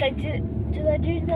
Do I do something?